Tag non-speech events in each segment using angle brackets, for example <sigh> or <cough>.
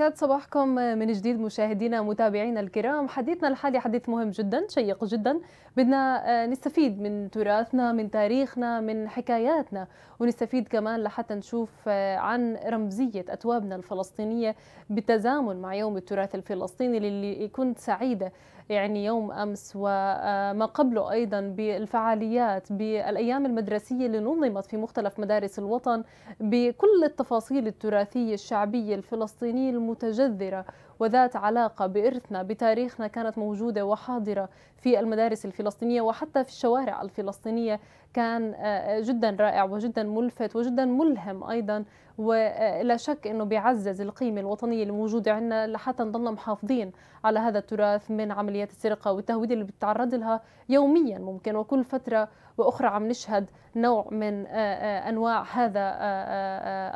يسعد صباحكم من جديد مشاهدينا متابعينا الكرام. حديثنا الحالي حديث مهم جدا شيق جدا. بدنا نستفيد من تراثنا من تاريخنا من حكاياتنا. ونستفيد كمان لحتى نشوف عن رمزية أتوابنا الفلسطينية بالتزامن مع يوم التراث الفلسطيني اللي كنت سعيدة. يعني يوم أمس وما قبله أيضا بالفعاليات بالأيام المدرسية اللي نظمت في مختلف مدارس الوطن بكل التفاصيل التراثية الشعبية الفلسطينية المتجذرة وذات علاقة بإرثنا بتاريخنا كانت موجودة وحاضرة في المدارس الفلسطينية وحتى في الشوارع الفلسطينية كان جدا رائع وجدا ملفت وجدا ملهم أيضا ولا شك إنه بيعزز القيمة الوطنية الموجودة عندنا لحتى نضلنا محافظين على هذا التراث من عمليات السرقة والتهويد اللي بتتعرض لها يوميا ممكن وكل فترة وأخرى عم نشهد نوع من أنواع هذا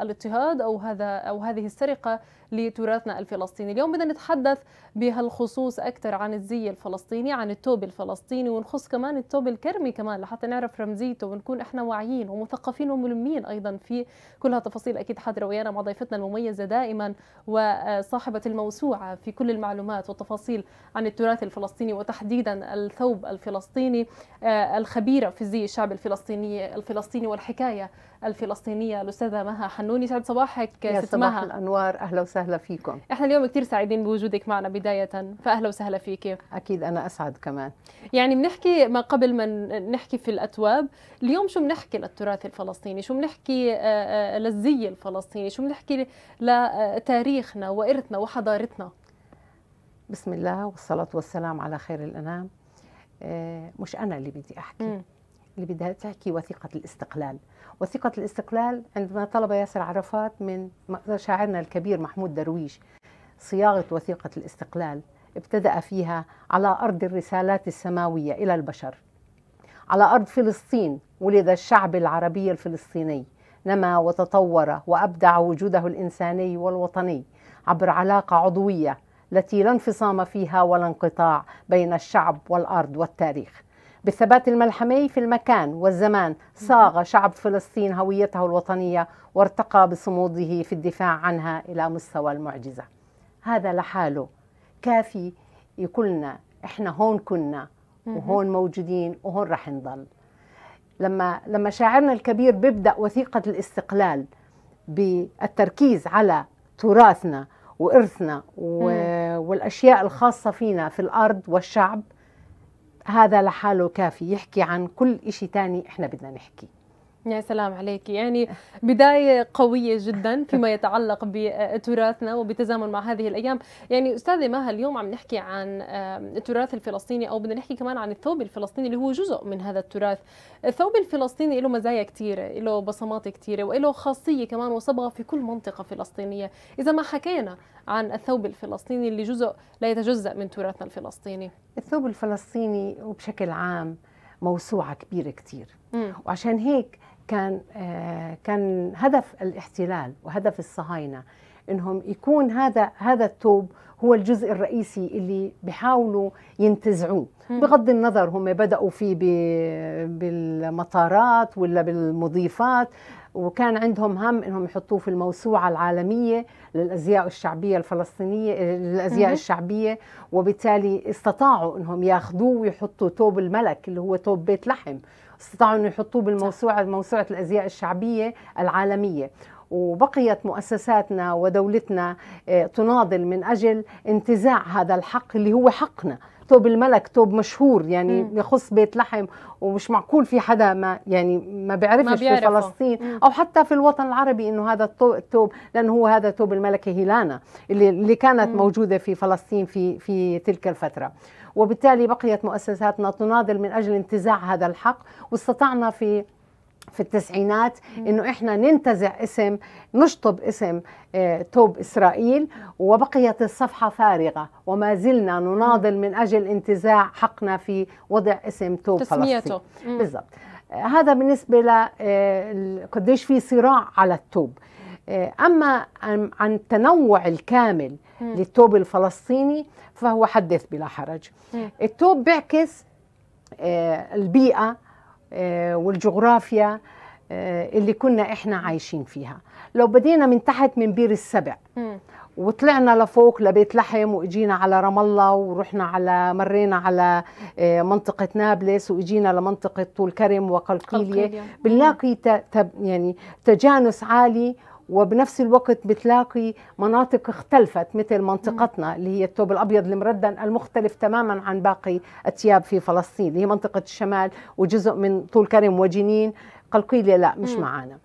الاضطهاد أو هذا أو هذه السرقة لتراثنا الفلسطيني، اليوم بدنا نتحدث بهالخصوص أكثر عن الزي الفلسطيني، عن التوب الفلسطيني ونخص كمان التوب الكرمي كمان لحتى نعرف رمزيته ونكون إحنا واعيين ومثقفين وملمين أيضا في كل هالتفاصيل أكيد حاضره ويانا مع ضيفتنا المميزة دائما وصاحبة الموسوعة في كل المعلومات والتفاصيل عن التراث الفلسطيني وتحديدا الثوب الفلسطيني الخبيرة في الزي الشعب الفلسطيني الفلسطيني والحكاية الفلسطينية. الأستاذة مها حنون يسعد صباحك. يا ست صباح مها الأنوار. أهلا وسهلا فيكم. إحنا اليوم كثير سعيدين بوجودك معنا بداية فأهلا وسهلا فيك. أكيد أنا أسعد كمان. يعني بنحكي ما قبل ما نحكي في الأتواب اليوم شو بنحكي للتراث الفلسطيني؟ شو بنحكي للزي الفلسطيني؟ شو بنحكي لتاريخنا وارثنا وحضارتنا؟ بسم الله والصلاة والسلام على خير الأنام. مش أنا اللي بدي أحكي. م. اللي بدها تحكي وثيقة الاستقلال. وثيقة الاستقلال عندما طلب ياسر عرفات من شاعرنا الكبير محمود درويش صياغة وثيقة الاستقلال ابتدأ فيها على أرض الرسالات السماوية إلى البشر. على أرض فلسطين ولد الشعب العربي الفلسطيني نما وتطور وأبدع وجوده الإنساني والوطني عبر علاقة عضوية التي لا انفصام فيها ولا انقطاع بين الشعب والأرض والتاريخ. بالثبات الملحمي في المكان والزمان صاغ شعب فلسطين هويته الوطنية وارتقى بصموده في الدفاع عنها إلى مستوى المعجزة. هذا لحاله. كافي يقولنا إحنا هون كنا وهون موجودين وهون رح نضل. لما لما شاعرنا الكبير بيبدأ وثيقة الاستقلال بالتركيز على تراثنا وإرثنا والأشياء الخاصة فينا في الأرض والشعب هذا لحاله كافي يحكي عن كل شيء تاني إحنا بدنا نحكي. يا سلام عليك. يعني بداية قوية جدا فيما <laughs> يتعلق بتراثنا وبتزامن مع هذه الأيام. يعني أستاذة مها اليوم عم نحكي عن التراث الفلسطيني أو بدنا نحكي كمان عن الثوب الفلسطيني اللي هو جزء من هذا التراث. الثوب الفلسطيني له مزايا كثيرة له بصمات كثيرة وله خاصية كمان وصبغة في كل منطقة فلسطينية. إذا ما حكينا عن الثوب الفلسطيني اللي جزء لا يتجزأ من تراثنا الفلسطيني. الثوب الفلسطيني وبشكل عام موسوعة كبيرة كثير وعشان هيك كان آه كان هدف الاحتلال وهدف الصهاينة إنهم يكون هذا هذا الثوب هو الجزء الرئيسي اللي بيحاولوا ينتزعوه. بغض النظر هم بدأوا فيه بالمطارات ولا بالمضيفات وكان عندهم هم إنهم يحطوه في الموسوعة العالمية للأزياء الشعبية الفلسطينية للأزياء الشعبية وبالتالي استطاعوا إنهم ياخذوه ويحطوا ثوب الملك اللي هو ثوب بيت لحم. استطاعوا انه يحطوه بالموسوعه موسوعة الأزياء الشعبية العالمية وبقيت مؤسساتنا ودولتنا تناضل من أجل انتزاع هذا الحق اللي هو حقنا توب الملك توب مشهور يعني م. يخص بيت لحم ومش معقول في حدا ما يعني ما بيعرفش ما في فلسطين م. أو حتى في الوطن العربي إنه هذا التوب لأنه هو هذا توب الملكة هيلانا اللي اللي كانت م. موجودة في فلسطين في في تلك الفترة وبالتالي بقيت مؤسساتنا تناضل من أجل انتزاع هذا الحق. واستطعنا في في التسعينات إنه إحنا ننتزع اسم نشطب اسم آه توب إسرائيل. وبقيت الصفحة فارغة وما زلنا نناضل من أجل انتزاع حقنا في وضع اسم توب تسميته. فلسطين. بالضبط. آه هذا بالنسبة ل آه قديش في صراع على التوب. أما عن التنوع الكامل للتوب الفلسطيني فهو حدث بلا حرج. التوب بيعكس البيئة والجغرافيا اللي كنا إحنا عايشين فيها. لو بدينا من تحت من بير السبع وطلعنا لفوق لبيت لحم وإجينا على رام الله ورحنا على مرينا على آه، منطقة نابلس وإجينا لمنطقة طول كرم وقلقيلية. بنلاقي يعني تجانس عالي وبنفس الوقت بتلاقي مناطق اختلفت مثل منطقتنا اللي هي الثوب الأبيض المردن المختلف تماما عن باقي الثياب في فلسطين اللي هي منطقة الشمال وجزء من طول كرم وجنين. قلقيلية لا مش معانا.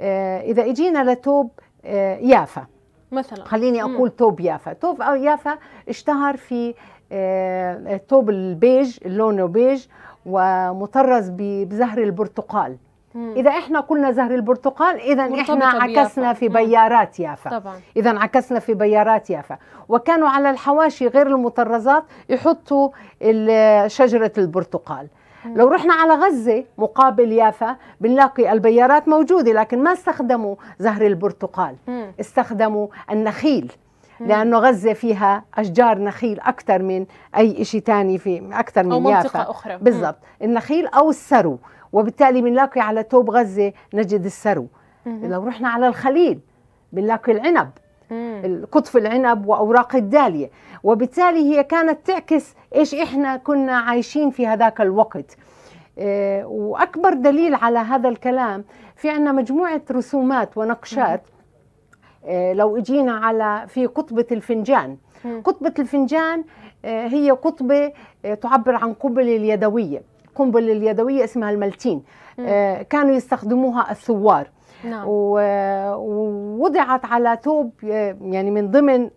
آه إذا إجينا لتوب آه يافا. مثلا. خليني أقول توب يافا. توب أو يافا اشتهر في آه توب البيج لونه بيج ومطرز بزهر البرتقال. إذا إحنا قلنا زهر البرتقال إذا إحنا عكسنا في بيارات يافا. إذا عكسنا في بيارات يافا. وكانوا على الحواشي غير المطرزات يحطوا شجرة البرتقال. لو رحنا على غزة مقابل يافا بنلاقي البيارات موجودة لكن ما استخدموا زهر البرتقال. استخدموا النخيل لأنه غزة فيها أشجار نخيل أكثر من أي شيء ثاني في أكثر من أو يافا. منطقة أخرى بالضبط. النخيل أو السرو. وبالتالي بنلاقي على توب غزة نجد السرو. لو رحنا على الخليل بنلاقي العنب قطف العنب وأوراق الدالية. وبالتالي هي كانت تعكس إيش إحنا كنا عايشين في هذاك الوقت. آه، وأكبر دليل على هذا الكلام في عندنا مجموعة رسومات ونقشات آه، لو إجينا على في قطبة الفنجان. قطبة الفنجان آه، هي قطبة تعبر عن قنبله اليدوية. القنبلة اليدوية اسمها الملتين. كانوا يستخدموها الثوار. نعم. ووضعت على ثوب يعني من ضمن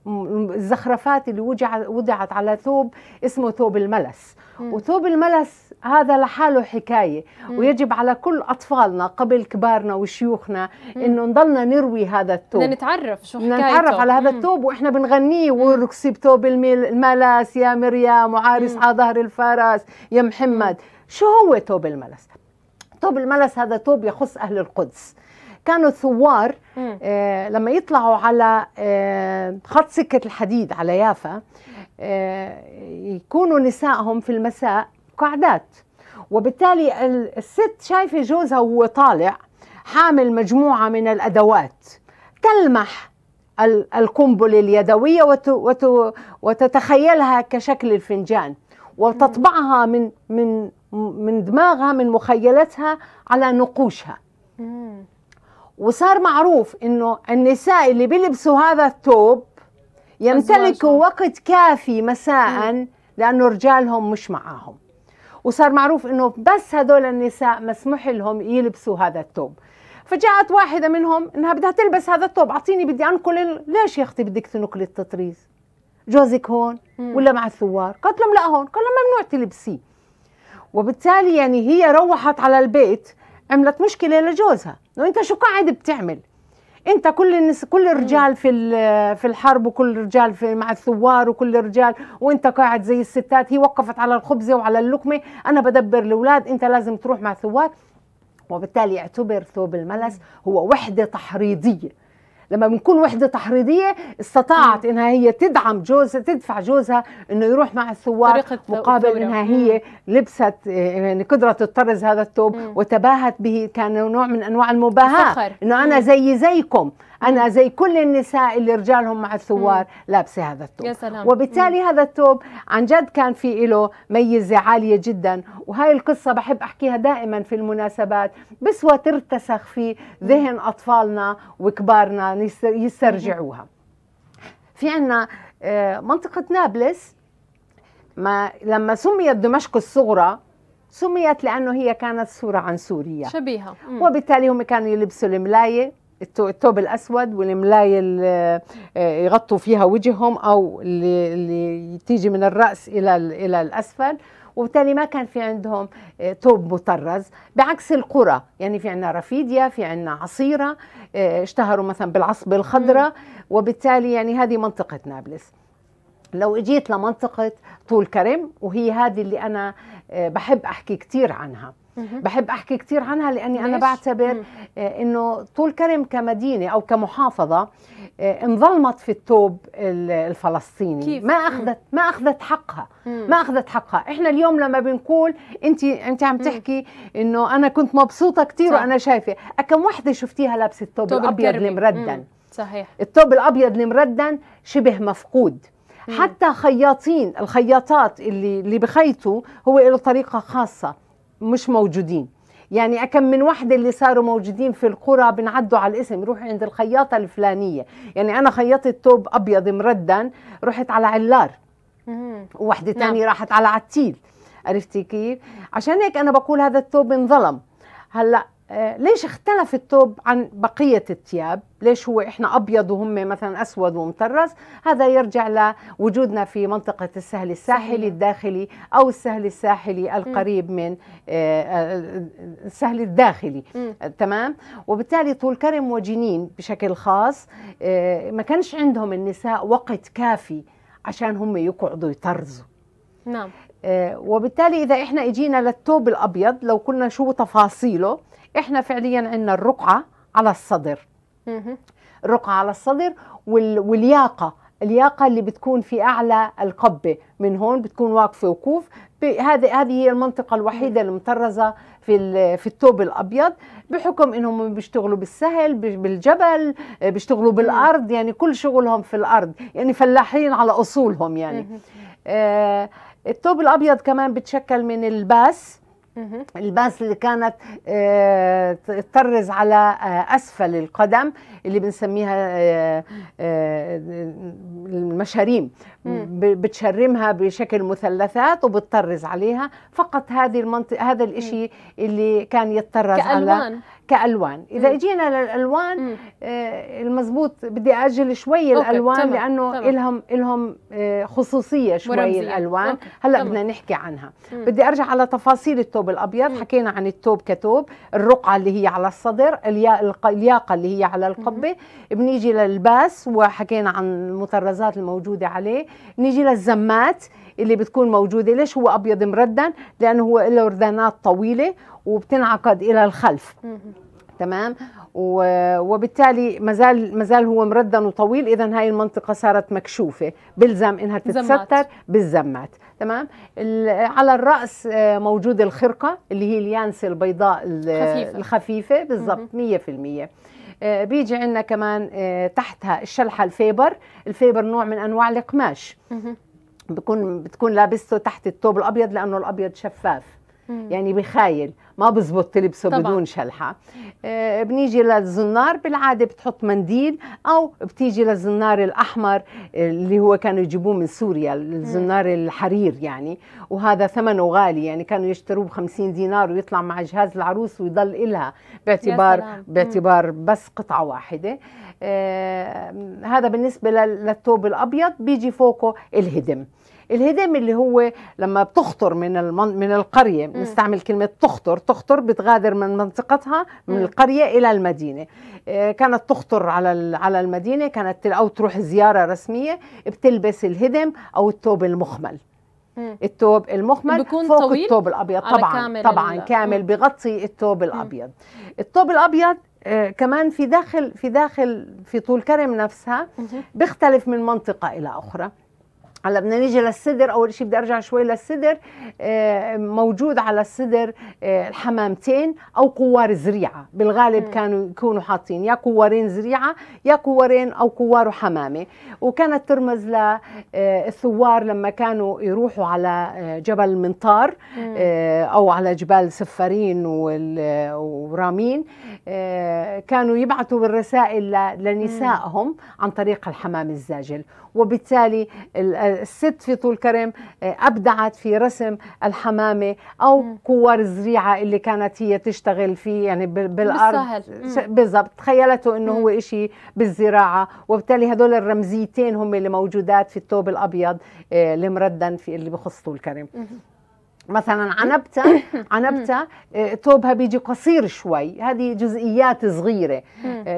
الزخرفات اللي وضعت على ثوب اسمه ثوب الملس. مم. وثوب الملس هذا لحاله حكاية. مم. ويجب على كل أطفالنا قبل كبارنا وشيوخنا إنه نضلنا نروي هذا الثوب. نتعرف شو حكايته. نتعرف على هذا الثوب وإحنا بنغنيه ورقصي بثوب الملس يا مريم وعارس على ظهر الفرس يا محمد. مم. شو هو ثوب الملس؟ ثوب الملس هذا ثوب يخص أهل القدس. كانوا الثوار آه لما يطلعوا على آه خط سكة الحديد على يافا آه يكونوا نسائهم في المساء قعدات. وبالتالي الست شايفة جوزها وهو طالع حامل مجموعة من الأدوات تلمح القنبلة اليدوية وتتخيلها كشكل الفنجان وتطبعها من من من دماغها من مخيلتها على نقوشها. وصار معروف إنه النساء اللي بيلبسوا هذا الثوب يمتلكوا وقت كافي مساء لأنه رجالهم مش معاهم. وصار معروف إنه بس هدول النساء مسموح لهم يلبسوا هذا الثوب. فجاءت واحدة منهم إنها بدها تلبس هذا الثوب أعطيني بدي أنقل ليش يا أختي بدك تنقلي التطريز؟ جوزك هون ولا مع الثوار؟ قالت لهم لا هون. قال ممنوع تلبسيه. وبالتالي يعني هي روحت على البيت عملت مشكلة لجوزها. وانت شو قاعد بتعمل؟ انت كل الناس كل الرجال في في الحرب وكل الرجال في مع الثوار وكل الرجال وانت قاعد زي الستات هي وقفت على الخبزة وعلى اللقمة. أنا بدبر الأولاد انت لازم تروح مع الثوار. وبالتالي اعتبر ثوب الملس هو وحدة تحريضية. لما بنكون وحدة تحريضية استطاعت إنها هي تدعم جوزها تدفع جوزها إنه يروح مع الثوار مقابل إنها هي لبست يعني قدرت تطرز هذا الثوب وتباهت به كان نوع من أنواع المباهاة. إنه أنا زي زيكم. أنا زي كل النساء اللي رجالهم مع الثوار لابسة هذا الثوب يا سلام. وبالتالي هذا الثوب عن جد كان في له ميزة عالية جدا. وهاي القصة بحب أحكيها دائما في المناسبات. بسوى ترتسخ في ذهن أطفالنا وكبارنا يسترجعوها. في عنا آه، منطقة نابلس ما لما سميت دمشق الصغرى سميت لأنه هي كانت صورة عن سوريا. شبيهة. وبالتالي هم كانوا يلبسوا الملاية. الثوب الأسود والملاية اللي آه، يغطوا فيها وجههم أو اللي, اللي تيجي من الرأس إلى إلى الأسفل. وبالتالي ما كان في عندهم آه، ثوب مطرز. بعكس القرى يعني في عندنا رفيديا في عندنا عصيرة آه، اشتهروا مثلا بالعصبه الخضراء. وبالتالي يعني هذه منطقة نابلس. لو اجيت لمنطقة طول كرم وهي هذه اللي أنا بحب أحكي كثير عنها. بحب أحكي كثير عنها لأني ليش؟ أنا بعتبر آه، إنه طول كرم كمدينة أو كمحافظة آه، انظلمت في الثوب الفلسطيني. كيف؟ ما اخذت ما أخذت حقها. ما أخذت حقها. إحنا اليوم لما بنقول انت انت عم تحكي إنه أنا كنت مبسوطة كثير وأنا شايفة. كم وحدة شفتيها لابسة الثوب الأبيض المردن صحيح. الثوب الأبيض المردن شبه مفقود. مم. حتى خياطين الخياطات اللي اللي بخيطوا هو له طريقة خاصة. مش موجودين يعني أكم من وحدة اللي صاروا موجودين في القرى بنعدوا على الاسم روحي عند الخياطة الفلانية يعني أنا خيطت ثوب أبيض مردن رحت على علار مم. وواحدة نعم. تانية راحت على عتيل عرفتي كيف؟ عشان هيك أنا بقول هذا الثوب انظلم هلأ ليش اختلف الثوب عن بقية الثياب؟ ليش هو إحنا أبيض وهم مثلا أسود ومطرز؟ هذا يرجع لوجودنا في منطقة السهل الساحلي. الداخلي أو السهل الساحلي القريب من آه، آه، السهل الداخلي. تمام وبالتالي طول كرم وجنين بشكل خاص آه، ما كانش عندهم النساء وقت كافي عشان هم يقعدوا يطرزوا نعم آه، وبالتالي إذا إحنا إجينا للثوب الأبيض لو كنا شو تفاصيله إحنا فعليا عندنا الرقعة على الصدر. الرقعة على الصدر وال- والياقة. الياقة اللي بتكون في أعلى القبة. من هون بتكون واقفة وقوف هذه هذه هي المنطقة الوحيدة المطرزه في في الثوب الأبيض. بحكم إنهم بيشتغلوا بالسهل بالجبل بيشتغلوا بالأرض. يعني كل شغلهم في الأرض. يعني فلاحين على أصولهم يعني. آه، الثوب الأبيض كمان بتشكل من الباس. الباس اللي كانت آه، تطرز على آه، أسفل القدم اللي بنسميها آه، المشاريم. بتشرمها بشكل مثلثات وبتطرز عليها فقط هذه المنطقة هذا الإشي اللي كان يتطرز على كألوان كألوان إذا مم. اجينا للألوان مم. آه، المزبوط بدي أجل شوي okay، الألوان تمام، لأنه تمام. لهم لهم آه، خصوصية شوي ورمزية. الألوان okay، هلأ تمام. بدنا نحكي عنها مم. بدي أرجع على تفاصيل الثوب الأبيض مم. حكينا عن الثوب كثوب الرقعة اللي هي على الصدر اليا- الق- الياقة اللي هي على القبة بنيجي للباس وحكينا عن المطرزات الموجودة عليه نيجي للزمات اللي بتكون موجودة. ليش هو أبيض مردن لأنه هو له ردانات طويلة وبتنعقد إلى الخلف. تمام؟ وبالتالي مازال مازال هو مردن وطويل. اذا هاي المنطقة صارت مكشوفة. بلزم إنها. تتستر بالزمات. تمام؟ على الرأس آه، موجود الخرقة اللي هي اليانسة البيضاء. الخفيفة. بالضبط. 100% آه، بيجي عندنا كمان آه، تحتها الشلحة الفيبر الفيبر نوع من أنواع القماش. بكون بتكون لابسته تحت الثوب الأبيض لأنه الأبيض شفاف. يعني بخايل ما بزبط تلبسه طبعاً. بدون شلحة. آه، بنيجي للزنار بالعادة بتحط منديل أو بتيجي للزنار الأحمر آه، اللي هو كانوا يجيبوه من سوريا الزنار الحرير يعني. وهذا ثمنه غالي يعني كانوا يشتروه ب 50 دينار ويطلع مع جهاز العروس ويضل إلها. باعتبار. باعتبار بس قطعة واحدة. آه، هذا بالنسبة لل- للثوب الأبيض بيجي فوقه الهدم. الهدم اللي هو لما بتخطر من المن... من القرية بنستعمل كلمة تخطر. تخطر بتغادر من منطقتها من مم. القرية إلى المدينة. آه، كانت تخطر على ال- على المدينة كانت أو تروح زيارة رسمية بتلبس الهدم أو الثوب المخمل. الثوب المخمل بيكون فوق طويل؟ الثوب الأبيض. طبعا كامل طبعا كامل. بغطي الثوب الأبيض. الثوب الأبيض آه، كمان في داخل في داخل في طول كرم نفسها. بيختلف من منطقة إلى أخرى. هلا بدنا نيجي للصدر. أول شيء بدي أرجع شوي للصدر. آه، موجود على الصدر آه، الحمامتين أو كوار زريعة. بالغالب. كانوا يكونوا حاطين يا كوارين زريعة يا كوارين أو كوار وحمامه وكانت ترمز للثوار لما كانوا يروحوا على آه، جبل منطار مم. آه، أو على جبال سفارين ورامين آه، كانوا يبعثوا بالرسائل لنسائهم عن طريق الحمام الزاجل. وبالتالي ال- الست في طول كرم آه، أبدعت في رسم الحمامة أو مم. كوار الزريعه اللي كانت هي تشتغل فيه يعني بال- بالأرض بالسهل. س- مم. بالضبط تخيلته إنه مم. هو إشي بالزراعة وبالتالي هدول الرمزيتين هم اللي موجودات في الثوب الأبيض آه، المردن في اللي بخص طول كرم. مثلا <coughs> عنبتها عنبتها آه، ثوبها بيجي قصير شوي هذه جزئيات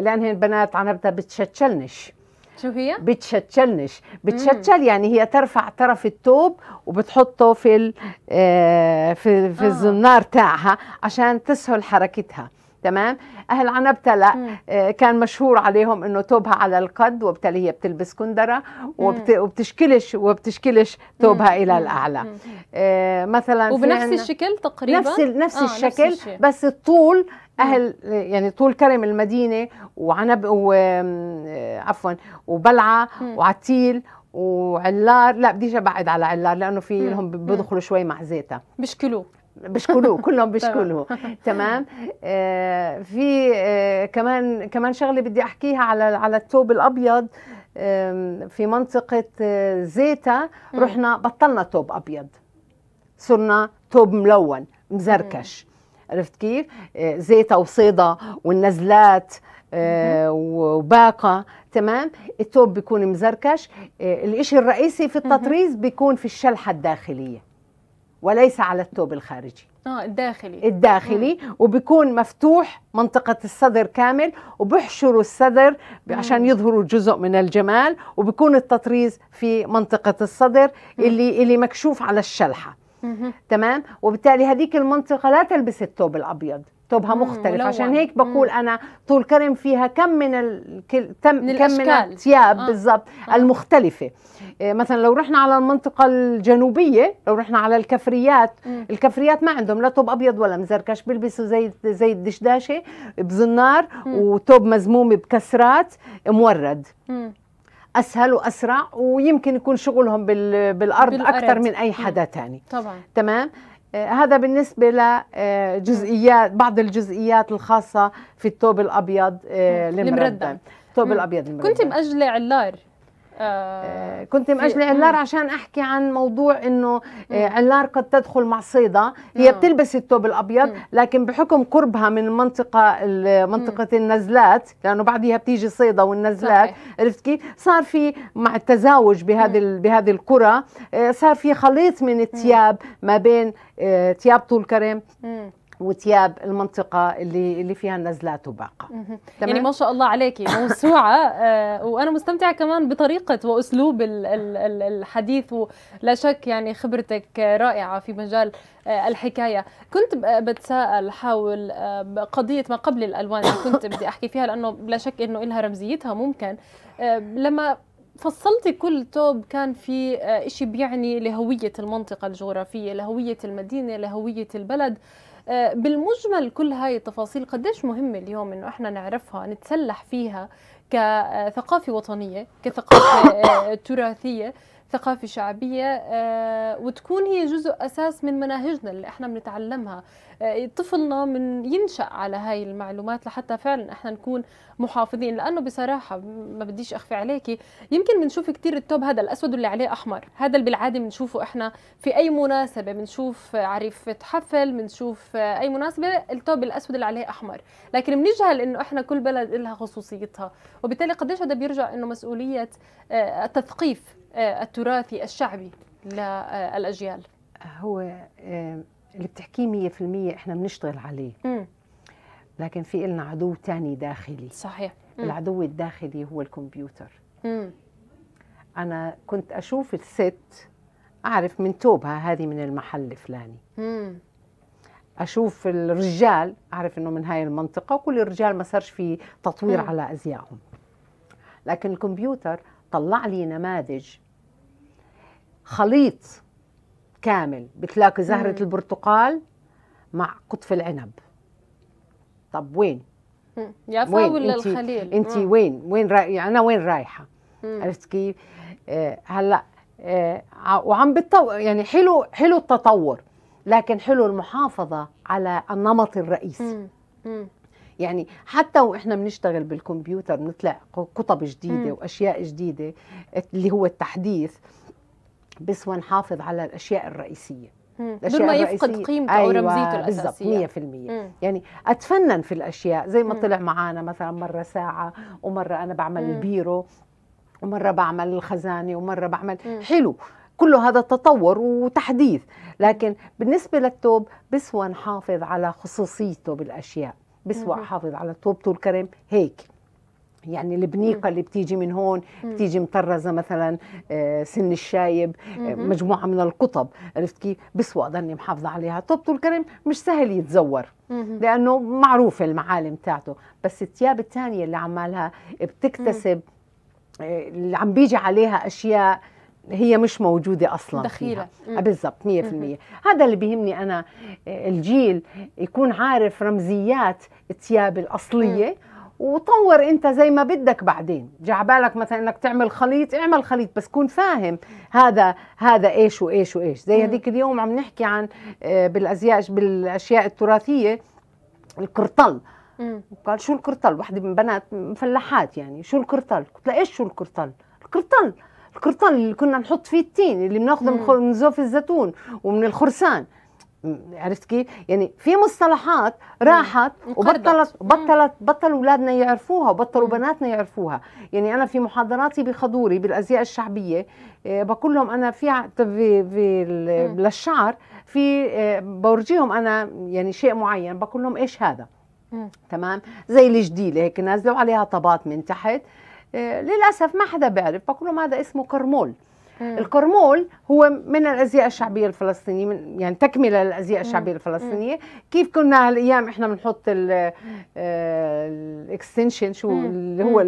لأن هي البنات عنبتها بتشتشلنش شو هي؟ بتشتشلنش بتشتشل يعني هي ترفع طرف الثوب وبتحطه في ال- آه، في في آه. الزنار تاعها عشان تسهل حركتها تمام أهل عنبتة لا. آه، كان مشهور عليهم إنه توبها على القد وبالتالي هي بتلبس كندرة وبت... وبتشكلش وبتشكلش توبها مم. إلى. الأعلى. آه، مثلا وبنفس الشكل تقريبا نفس ال- نفس آه، نفس الشكل الشيء. بس الطول أهل يعني طول كرم المدينة وعنب و آه، عفوا وبلعة. وعتيل وعلار لا بديش أبعد على علار لأنه في. لهم بيدخلوا شوي مع زيتها بشكلوه بشكلوه <laughs> كلهم بيشكلوه تمام؟ آه في آه كمان كمان شغلة بدي أحكيها على على الثوب الأبيض. في منطقة آه، زيتا. رحنا بطلنا ثوب أبيض. صرنا ثوب ملون مزركش. عرفت كيف؟ آه، زيتا وصيدا والنزلات آه، وباقة. تمام؟ الثوب بيكون مزركش. آه، الإشي الرئيسي في التطريز بيكون في الشلحة الداخلية. وليس على الثوب الخارجي. آه الداخلي. الداخلي. وبيكون مفتوح منطقة الصدر كامل وبيحشروا الصدر عشان مم. يظهروا جزء من الجمال وبيكون التطريز في منطقة الصدر اللي اللي مكشوف على الشلحة. مهم. تمام؟ وبالتالي هذيك المنطقة لا تلبس الثوب الأبيض. مم، مختلف ملون. عشان هيك بقول مم. أنا طول كرم فيها كم من ال... كل- تم من كم من. الثياب آه. بالضبط آه. المختلفة إيه، مثلا لو رحنا على المنطقة الجنوبية لو رحنا على الكفريات مم. الكفريات ما عندهم لا توب أبيض ولا مزركش بيلبسوا زي زي الدشداشه بزنار مم. وتوب مزموم بكسرات مورد مم. أسهل وأسرع ويمكن يكون شغلهم بال بالأرض, بالأرض. أكثر من أي حدا تاني طبعا تمام آه، هذا بالنسبة لجزئيات بعض الجزئيات الخاصة في الثوب الأبيض آه، المردم. الثوب. الأبيض المردم كنت مأجلة علار آه، آه. كنت مأجلة. علار عشان أحكي عن موضوع إنه آه،. علار قد تدخل مع صيدا هي. بتلبس الثوب الأبيض. لكن بحكم قربها من منطقة ال- منطقة النزلات لأنه بعديها بتيجي صيدا والنزلات صحيح. عرفت كيف؟ صار في مع التزاوج بهذه بهذه القرى آه، صار في خليط من الثياب ما بين آه، ثياب طول كرم. وثياب المنطقة اللي اللي فيها نزلات وباقة مهم. تمام؟ يعني ما شاء الله عليكي موسوعة. <laughs> آه، وأنا مستمتعة كمان بطريقة وأسلوب ال- ال- ال- الحديث ولا شك يعني خبرتك رائعة في مجال آه، الحكاية. كنت بتساءل حول آه، بقضية ما قبل الألوان اللي كنت بدي أحكي فيها لأنه بلا شك إنه إلها رمزيتها ممكن. لما فصلتي كل توب كان في إشي بيعني لهوية المنطقة الجغرافية لهوية المدينة لهوية البلد. بالمجمل كل هاي التفاصيل قديش مهمة اليوم إنه إحنا نعرفها نتسلح فيها كثقافة وطنية كثقافة آه، تراثية. ثقافة شعبية آه، وتكون هي جزء أساس من مناهجنا اللي إحنا بنتعلمها. آه، طفلنا من ينشأ على هاي المعلومات لحتى فعلا إحنا نكون محافظين لأنه بصراحة ما بديش أخفي عليكي يمكن بنشوف كتير التوب هذا الأسود اللي عليه أحمر. هذا اللي بالعادة بنشوفه إحنا في أي مناسبة بنشوف عريفة حفل بنشوف أي مناسبة التوب الأسود اللي عليه أحمر. لكن بنجهل إنه إحنا كل بلد لها خصوصيتها وبالتالي قديش هذا بيرجع إنه مسؤولية آه، التثقيف. التراثي الشعبي للأجيال هو آه، اللي بتحكيه مية في المية إحنا بنشتغل عليه مم. لكن في إلنا عدو تاني داخلي صحيح مم. العدو الداخلي هو الكمبيوتر مم. أنا كنت أشوف الست أعرف من توبها هذه من المحل الفلاني مم. أشوف الرجال أعرف إنه من هاي المنطقة وكل الرجال ما صارش في تطوير مم. على أزيائهم لكن الكمبيوتر طلع لي نماذج خليط كامل بتلاقي زهرة مم. البرتقال مع قطف العنب طب وين مم. يافا وين ولا انت الخليل انت مم. وين وين راي أنا وين رايحة. عرفت كيف آه هلأ آه وعم بتطور يعني حلو حلو التطور لكن حلو المحافظة على النمط الرئيسي مم. مم. يعني حتى وإحنا بنشتغل بالكمبيوتر بنطلع قطب جديدة مم. وأشياء جديدة اللي هو التحديث بس نحافظ على الأشياء الرئيسية دون ما يفقد. قيمته أو رمزيته بالضبط الأساسية 100% مم. يعني أتفنن في الأشياء زي ما مم. طلع معانا مثلا مرة ساعة ومرة أنا بعمل مم. البيرو ومرة بعمل الخزانه ومرة بعمل مم. حلو كله هذا تطور وتحديث لكن بالنسبة للثوب بسوى نحافظ على خصوصيته بالأشياء بسوى. احافظ على طول كرم هيك يعني البنيقة اللي بتيجي من هون بتيجي مطرزة مثلا آه، سن الشايب آه، مجموعة من القطب عرفت كيف؟ بسوى ضلني محافظة عليها. طوبته الكرم مش سهل يتزور لأنه معروفه المعالم تاعته بس الثياب الثانية اللي عمالها بتكتسب آه، اللي عم بيجي عليها أشياء هي مش موجودة أصلا دخيلة. بالضبط 100% هذا اللي بيهمني أنا الجيل يكون عارف رمزيات الثياب الأصلية مم. وطور انت زي ما بدك بعدين. جعبالك مثلا إنك تعمل خليط اعمل خليط بس كون فاهم هذا هذا إيش وإيش وإيش. زي هذيك اليوم عم نحكي عن آه، بالأزياء بالأشياء التراثية القرطل قال شو القرطل وحده من بنات فلاحات يعني. شو القرطل قلت لها إيش شو القرطل القرطل القرطل اللي كنا نحط فيه التين اللي بناخذه من زوف الزيتون ومن الخرسان. عرفت كيف؟ يعني في مصطلحات راحت وبطلت بطلت بطل أولادنا يعرفوها وبطلوا بناتنا يعرفوها، يعني أنا في محاضراتي بخضوري بالأزياء الشعبية آه، بقول لهم أنا في في, في للشعر في آه، بورجيهم أنا يعني شيء معين بقول لهم إيش هذا؟ تمام؟ زي الجديلة هيك نازلة وعليها طبات من تحت. آه، للأسف ما حدا بيعرف بقول لهم هذا اسمه كرمول. القرمول هو من الأزياء الشعبية الفلسطينية من يعني تكملة للأزياء الشعبية الفلسطينية. كيف كنا هالأيام إحنا بنحط ال extension آه، شو اللي هو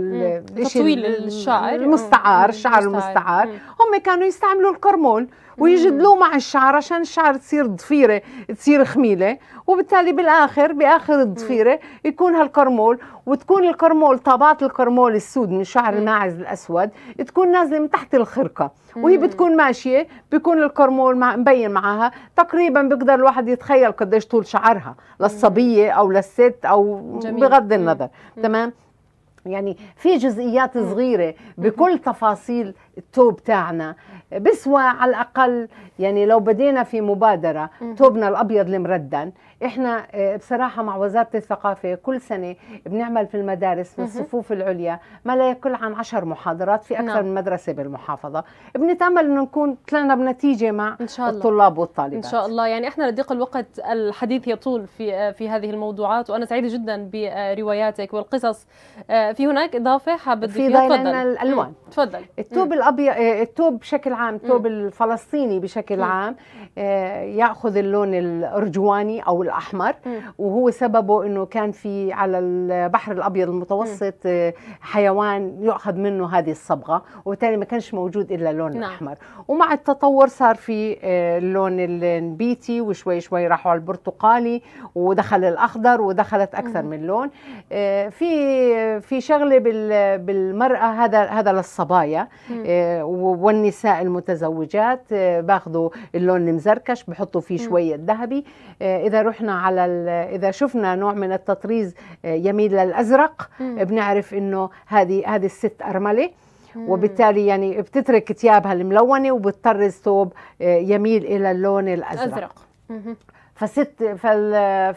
تطويل الشعر المستعار الشعر المستعار. هم كانوا يستعملوا القرمول ويجدلوه مع الشعر عشان الشعر تصير ضفيرة تصير خميلة. وبالتالي بالآخر بآخر الضفيرة يكون هالكرمول. وتكون الكرمول طابات الكرمول السود من شعر الماعز الأسود تكون نازلة من تحت الخرقة. وهي بتكون ماشية بيكون الكرمول مع مبين معها تقريبا بيقدر الواحد يتخيل قديش طول شعرها للصبية أو للست أو جميل. بغض النظر. تمام؟ يعني في جزئيات صغيرة بكل تفاصيل التوب تاعنا. بسوى على الأقل يعني لو بدينا في مبادرة توبنا الأبيض المردن إحنا آه، بصراحة مع وزارة الثقافة كل سنة بنعمل في المدارس في الصفوف العليا ما لا يقل عن عشر محاضرات في أكثر نعم. من مدرسة بالمحافظة. بنتامل إنه نكون طلعنا بنتيجة مع إن شاء الله. الطلاب والطالبات. إن شاء الله. يعني إحنا لضيق الوقت الحديث يطول في آه، في هذه الموضوعات وأنا سعيدة جدا برواياتك والقصص. آه، في هناك إضافة حابة في تفضل. الألوان. تفضل. التوب الأبيض التوب بشكل عام التوب الفلسطيني بشكل عام يأخذ اللون الأرجواني أو الاحمر وهو سببه إنه كان في على البحر الأبيض المتوسط آه، حيوان يؤخذ منه هذه الصبغة وبالتالي ما كانش موجود إلا اللون نعم. الأحمر. ومع التطور صار في آه، اللون النبيتي وشوي شوي راحوا على البرتقالي ودخل الأخضر ودخلت أكثر مم. من لون. آه، في في شغلة بالمرأة هذا هذا للصبايا والنساء المتزوجات باخذوا اللون المزركش بحطوا فيه شوية ذهبي إذا رحنا على إذا شفنا نوع من التطريز آه، يميل للأزرق مم. بنعرف إنه هذه هذه الست أرملة. وبالتالي يعني بتترك ثيابها الملونة وبتطرز ثوب آه، يميل إلى اللون الأزرق. أزرق. فست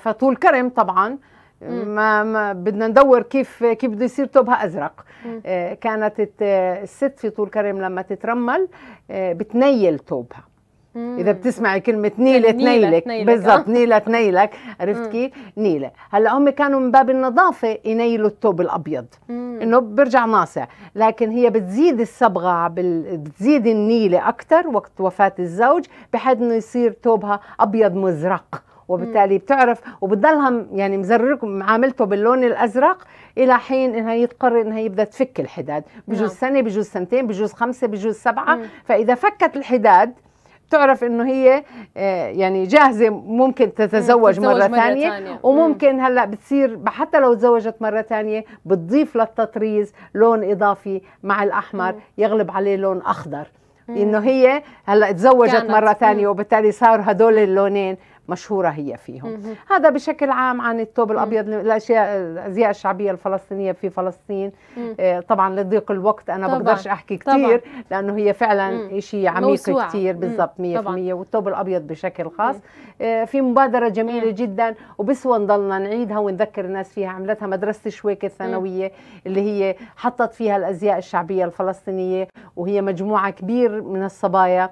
فطول كرم طبعا. ما, ما بدنا ندور كيف كيف بده يصير ثوبها أزرق. آه كانت الست في طول كرم لما تترمل آه بتنيل ثوبها. إذا بتسمعي كلمة نيلة تنيلك. بالضبط نيلة تنيلك. عرفت كيف؟ نيلة. هلأ هم كانوا من باب النظافة ينيلوا الثوب الأبيض. إنه برجع ناصع. لكن هي بتزيد الصبغة بال... بتزيد النيلة أكثر وقت وفاة الزوج بحيث إنه يصير ثوبها أبيض مزرق. وبالتالي بتعرف وبتضلها يعني مزرق معاملته باللون الأزرق إلى حين إنها يتقرر إنها يبدأ تفك الحداد. بجوز نعم. سنة بجوز سنتين بجوز خمسة بجوز سبعة. مم. فإذا فكت الحداد تعرف إنه هي آه، يعني جاهزة ممكن تتزوج مرة, مرة ثانية. وممكن هلأ بتصير حتى لو تزوجت مرة ثانية بتضيف للتطريز لون إضافي مع الأحمر يغلب عليه لون أخضر. إنه هي هلأ تزوجت مرة ثانية وبالتالي صار هدول اللونين مشهورة هي فيهم. هذا بشكل عام عن الثوب الأبيض الأشياء الأزياء الشعبية الفلسطينية في فلسطين. آه طبعا لضيق الوقت أنا طبعًا. بقدرش أحكي كثير لأنه هي فعلا شيء عميق كثير بالضبط 100% والثوب الأبيض بشكل خاص. آه في مبادرة جميلة. جدا وبسوى نضلنا نعيدها ونذكر الناس فيها عملتها مدرسة شويكة الثانوية اللي هي حطت فيها الأزياء الشعبية الفلسطينية وهي مجموعة كبير من الصبايا.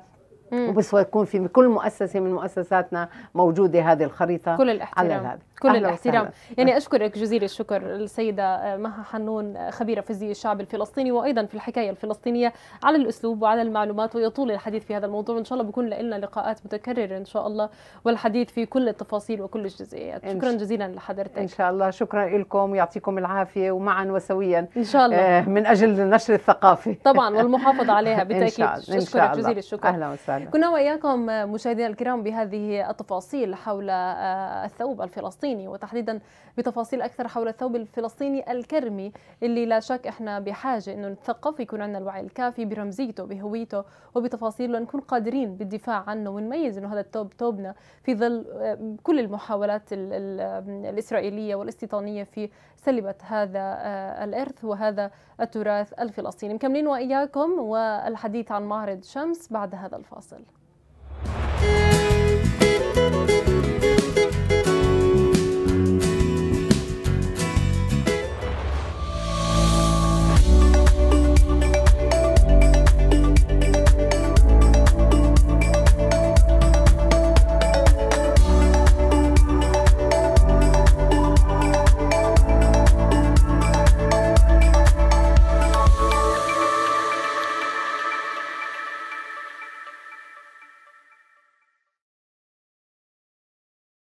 وبس يكون في كل مؤسسة من مؤسساتنا موجودة هذه الخريطة كل الاحترام. على كل الاحترام. يعني أشكرك جزيل الشكر السيدة مها حنون خبيرة فيزياء الشعب الفلسطيني وأيضا في الحكاية الفلسطينية على الأسلوب وعلى المعلومات ويطول الحديث في هذا الموضوع. وإن شاء الله بكون لنا لقاءات متكررة إن شاء الله والحديث في كل التفاصيل وكل الجزئيات. شكرا جزيلا لحضرتك. إن شاء الله. شكرا لكم. يعطيكم العافية ومعا وسويا. إن شاء الله. آه، من أجل نشر الثقافه طبعا والمحافظة عليها <laughs> إن إن شاء الله. جزيل الشكر. أهلا وسهلا. كنا وإياكم مشاهدينا الكرام بهذه التفاصيل حول آه، الثوب الفلسطيني. وتحديدا بتفاصيل أكثر حول الثوب الفلسطيني الكرمي اللي لا شك إحنا بحاجة إنه نتثقف يكون عندنا الوعي الكافي برمزيته بهويته وبتفاصيله لنكون قادرين بالدفاع عنه ونميز إنه هذا الثوب ثوبنا في ظل آه، كل المحاولات الإسرائيلية والاستيطانية في سلبة هذا آه، الإرث وهذا التراث الفلسطيني. مكملين وإياكم والحديث عن معرض شمس بعد هذا الفاصل.